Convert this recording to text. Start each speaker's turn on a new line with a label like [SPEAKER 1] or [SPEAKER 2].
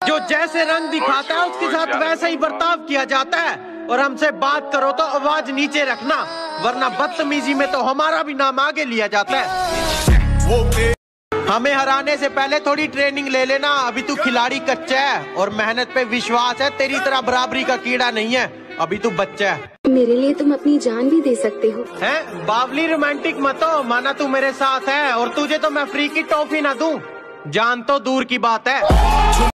[SPEAKER 1] जो जैसे रंग दिखाता है उसके साथ वैसा ही बर्ताव किया जाता है। और हमसे बात करो तो आवाज़ नीचे रखना वरना बदतमीजी में तो हमारा भी नाम आगे लिया जाता है। हमें हराने से पहले थोड़ी ट्रेनिंग ले लेना। अभी तू खिलाड़ी कच्चा है और मेहनत पे विश्वास है तेरी तरह बराबरी का कीड़ा नहीं है। अभी तू बच्चा है।
[SPEAKER 2] मेरे लिए तुम अपनी जान भी दे सकते हो।
[SPEAKER 1] हैं? बावली रोमांटिक मत हो माना तू मेरे साथ है और तुझे तो मैं फ्री की टॉफी ना दूँ। जान तो दूर की बात है।